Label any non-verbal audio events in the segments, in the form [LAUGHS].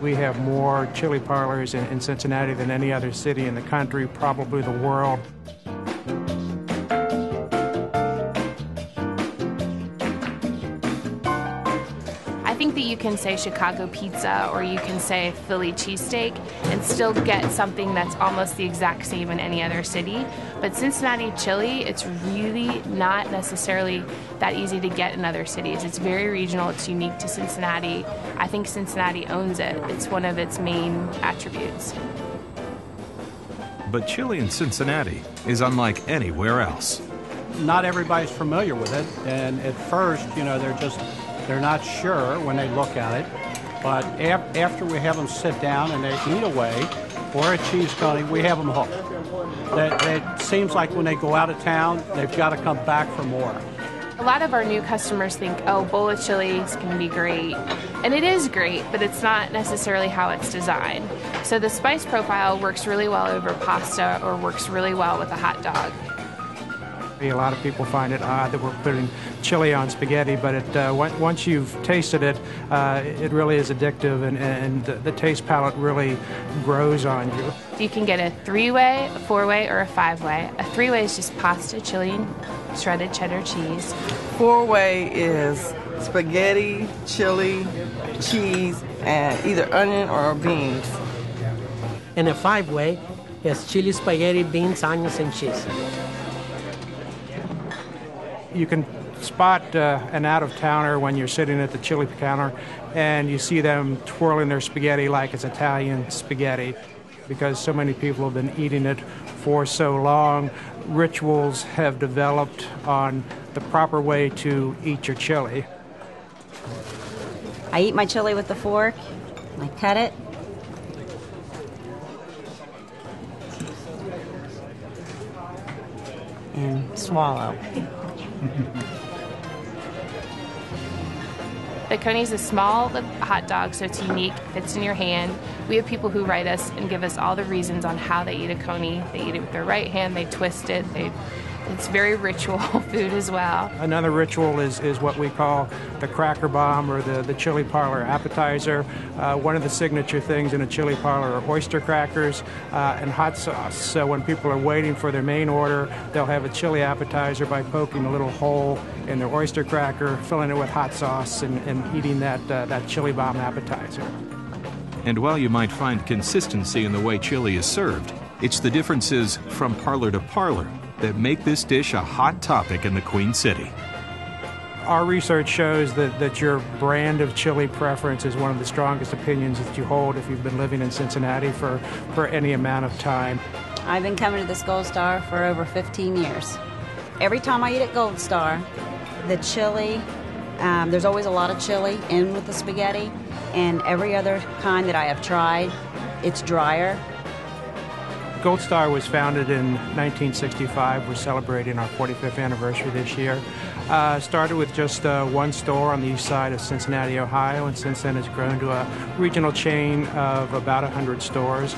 We have more chili parlors in, in Cincinnati than any other city in the country, probably the world. Think that you can say Chicago pizza or you can say Philly cheesesteak and still get something that's almost the exact same in any other city. But Cincinnati chili, it's really not necessarily that easy to get in other cities. It's very regional, it's unique to Cincinnati. I think Cincinnati owns it, it's one of its main attributes. But chili in Cincinnati is unlike anywhere else. Not everybody's familiar with it, and at first, you know, they're just they're not sure when they look at it. But af- after we have them sit down and they eat away, or a cheese coney, we have them hooked. It seems like when they go out of town, they've got to come back for more. A lot of our new customers think, oh, bowl of chili is going to be great. And it is great, but it's not necessarily how it's designed. So the spice profile works really well over pasta or works really well with a hot dog. A lot of people find it odd that we're putting chili on spaghetti, but it, uh, once you've tasted it, uh, it really is addictive, and, and the taste palate really grows on you. You can get a three-way, a four-way, or a five-way. A three-way is just pasta, chili, shredded cheddar cheese. Four-way is spaghetti, chili, cheese, and either onion or beans. And a five-way is chili, spaghetti, beans, onions, and cheese you can spot uh, an out of towner when you're sitting at the chili counter and you see them twirling their spaghetti like it's Italian spaghetti because so many people have been eating it for so long. Rituals have developed on the proper way to eat your chili. I eat my chili with the fork, I cut it. And swallow. The coney is a small hot dog, so it's unique, fits in your hand. We have people who write us and give us all the reasons on how they eat a coney. They eat it with their right hand, they twist it, they it's very ritual [LAUGHS] food as well. Another ritual is, is what we call the cracker bomb or the, the chili parlor appetizer. Uh, one of the signature things in a chili parlor are oyster crackers uh, and hot sauce. So when people are waiting for their main order, they'll have a chili appetizer by poking a little hole in their oyster cracker, filling it with hot sauce, and, and eating that, uh, that chili bomb appetizer. And while you might find consistency in the way chili is served, it's the differences from parlor to parlor that make this dish a hot topic in the Queen City. Our research shows that, that your brand of chili preference is one of the strongest opinions that you hold if you've been living in Cincinnati for, for any amount of time. I've been coming to this Gold Star for over 15 years. Every time I eat at Gold Star, the chili, um, there's always a lot of chili in with the spaghetti, and every other kind that I have tried, it's drier Gold Star was founded in 1965. We're celebrating our 45th anniversary this year. Uh, started with just uh, one store on the east side of Cincinnati, Ohio, and since then has grown to a regional chain of about 100 stores.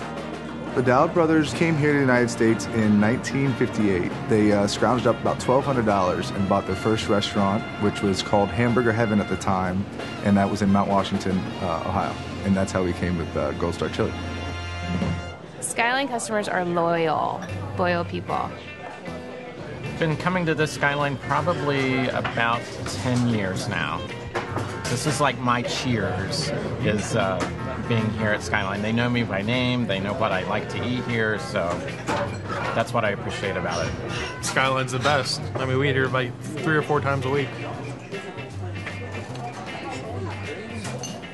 The Daoud brothers came here to the United States in 1958. They uh, scrounged up about $1,200 and bought their first restaurant, which was called Hamburger Heaven at the time, and that was in Mount Washington, uh, Ohio. And that's how we came with uh, Gold Star Chili. Skyline customers are loyal, loyal people. Been coming to this Skyline probably about 10 years now. This is like my cheers, is uh, being here at Skyline. They know me by name, they know what I like to eat here, so that's what I appreciate about it. Skyline's the best. I mean, we eat here about three or four times a week.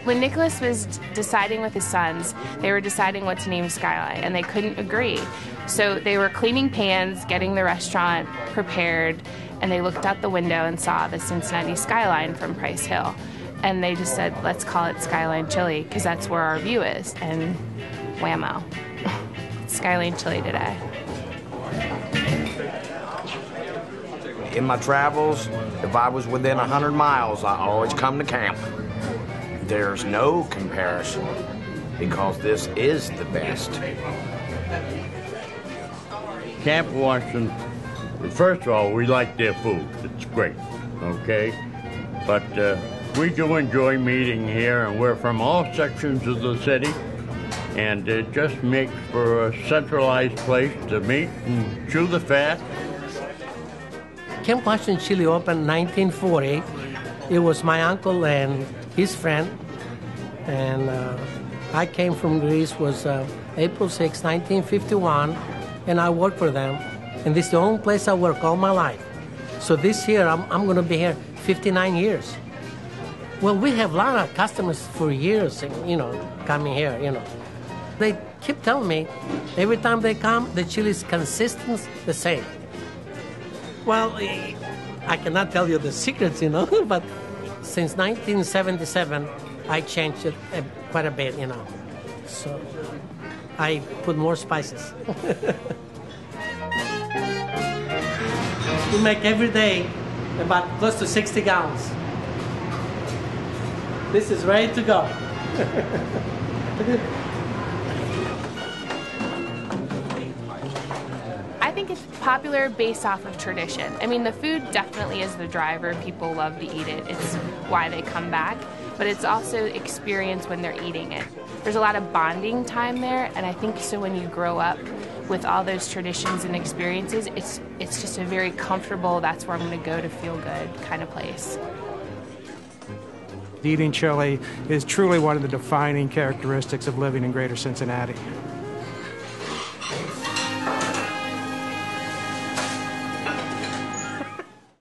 When Nicholas was deciding with his sons, they were deciding what to name Skyline, and they couldn't agree. So they were cleaning pans, getting the restaurant prepared, and they looked out the window and saw the Cincinnati skyline from Price Hill. And they just said, let's call it Skyline Chili, because that's where our view is. And whammo, [LAUGHS] Skyline Chili today. In my travels, if I was within 100 miles, I always come to camp. There's no comparison because this is the best. Camp Washington, first of all, we like their food. It's great, okay? But uh, We do enjoy meeting here, and we're from all sections of the city, and it just makes for a centralized place to meet and chew the fat. Camp Washington Chili opened in 1940. It was my uncle and his friend, and uh, I came from Greece. Was uh, April 6, 1951, and I worked for them. And this is the only place I work all my life. So this year I'm, I'm going to be here 59 years. Well, we have a lot of customers for years, you know, coming here. You know, they keep telling me every time they come, the chili is consistent, the same. Well, I cannot tell you the secrets, you know, [LAUGHS] but since 1977, I changed it eh, quite a bit, you know. So I put more spices. we make every day about close to 60 gallons. This is ready to go. [LAUGHS] popular based off of tradition. I mean, the food definitely is the driver. People love to eat it, it's why they come back. But it's also experience when they're eating it. There's a lot of bonding time there, and I think so when you grow up with all those traditions and experiences, it's it's just a very comfortable. That's where I'm going to go to feel good kind of place. Eating chili is truly one of the defining characteristics of living in Greater Cincinnati.